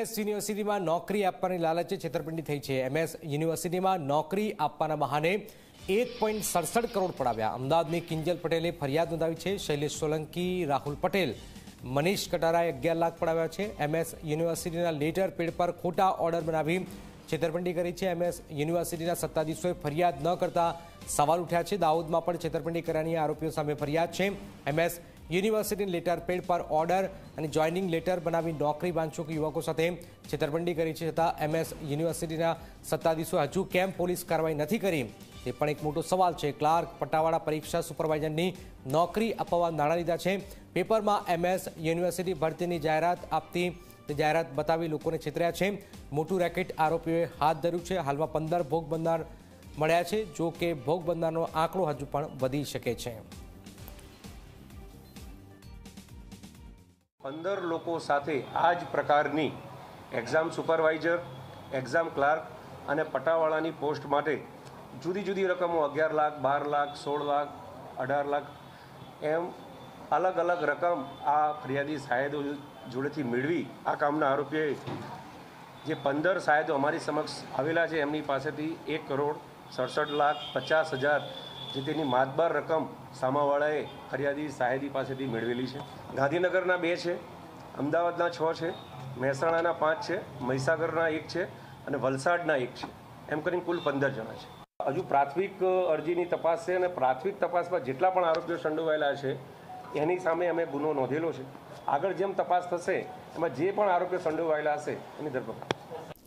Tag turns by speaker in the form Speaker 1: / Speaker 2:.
Speaker 1: MS યુનિવર્સિટીમાં નોકરી આપવાની લાલચે છેતરપિંડી થઈ છે. એમએસ યુનિવર્સિટીમાં નોકરી આપવાના બહાને એક પોઈન્ટ સડસઠ કરોડ પડાવ્યા. અમદાવાદની કિંજલ પટેલે ફરિયાદ નોંધાવી છે. શૈલેષ સોલંકી, રાહુલ પટેલ, મનીષ કટારાએ અગિયાર લાખ પડાવ્યા છે. એમએસ યુનિવર્સિટીના લેટર પેડ પર ખોટા ઓર્ડર બનાવી છેતરપિંડી કરી છે. એમએસ યુનિવર્સિટીના સત્તાધીશોએ ફરિયાદ ન કરતા સવાલ ઉઠ્યા છે. દાહોદમાં પણ છેતરપિંડી કર્યાની આરોપીઓ સામે ફરિયાદ છે. એમએસ યુનિવર્સિટી લેટર પેડ પર ઓર્ડર અને જોઈનિંગ લેટર બનાવી નોકરી વાંચુક યુવકો સાથે છેતરપિંડી કરી છે છતાં એમએસ યુનિવર્સિટીના સત્તાધીશો હજુ કેમ પોલીસ કાર્યવાહી નથી કરી? તે પણ એક મોટો સવાલ છે. ક્લાર્ક પટ્ટાવાળા પરીક્ષા સુપરવાઇઝરની નોકરી અપાવવા નાણાં લીધા છે. પેપરમાં એમએસ યુનિવર્સિટી ભરતીની જાહેરાત આપતી જાહેરાત બતાવી લોકોને છેતર્યા છે. મોટું રેકેટ આરોપીઓએ હાથ ધર્યું છે. હાલમાં પંદર ભોગ બનનાર મળ્યા છે, જો કે ભોગ બનનારનો આંકડો હજુ પણ વધી શકે છે.
Speaker 2: પંદર લોકો સાથે આ જ પ્રકારની એક્ઝામ સુપરવાઇઝર એક્ઝામ ક્લાર્ક અને પટાવાળાની પોસ્ટ માટે જુદી જુદી રકમો, અગિયાર લાખ, બાર લાખ, સોળ લાખ, અઢાર લાખ, એમ અલગ અલગ રકમ આ ફરિયાદી સાહેદો જોડેથી મેળવી આ કામના આરોપીએ. જે પંદર સાહેદો અમારી સમક્ષ આવેલા છે, એમની પાસેથી એક કરોડ સડસઠ લાખ પચાસ હજાર જે તેની માતબાર રકમ સામાવાળાએ ફરિયાદી સાહેદી પાસેથી મેળવેલી છે. ગાંધીનગરના બે છે, અમદાવાદના છ છે, મહેસાણાના પાંચ છે, મહીસાગરના એક છે અને વલસાડના એક છે. એમ કરીને કુલ પંદર જણા છે. હજુ પ્રાથમિક અરજીની તપાસ છે અને પ્રાથમિક તપાસમાં જેટલા પણ આરોપીઓ સંડોવાયેલા છે, એની સામે અમે ગુનો નોંધેલો છે. આગળ જેમ તપાસ થશે, એમાં જે પણ આરોપીઓ સંડોવાયેલા હશે, એની ધરપકડ.